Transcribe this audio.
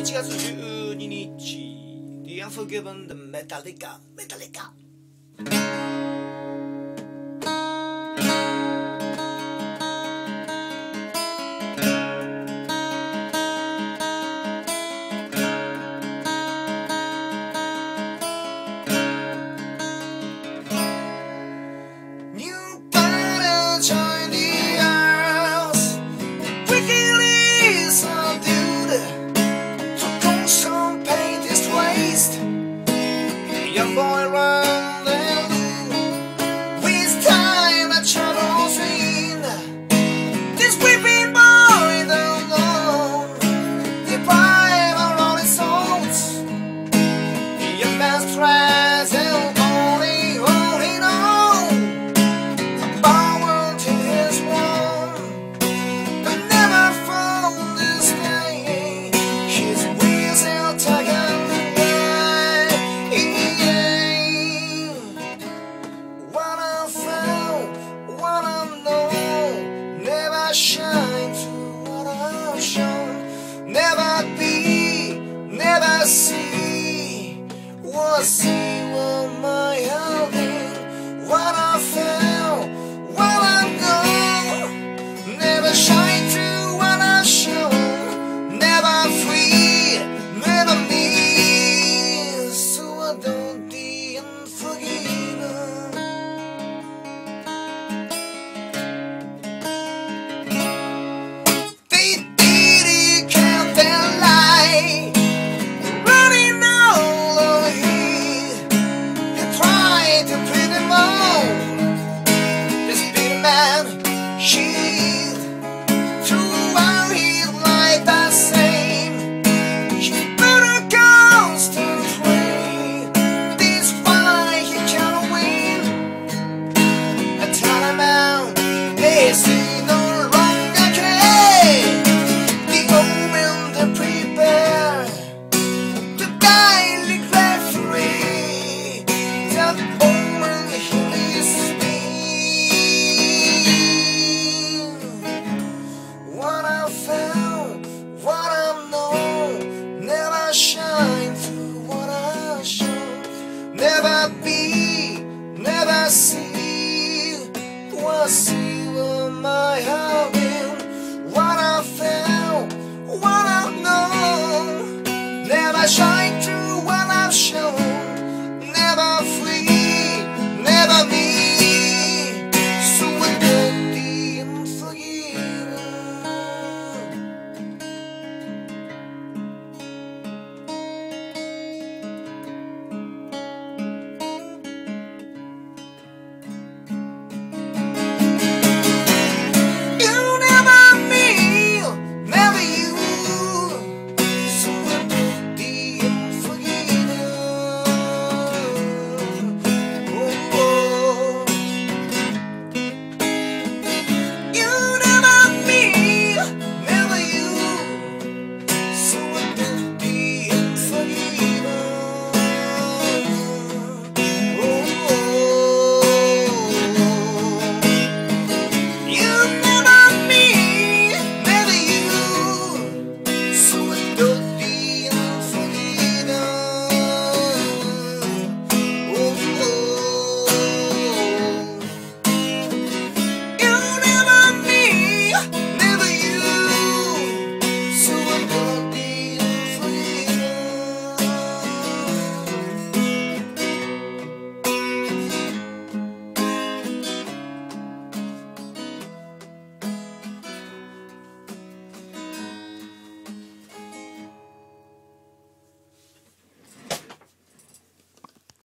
1月12日 The Unforgiven メタリカメタリカ never be, never see.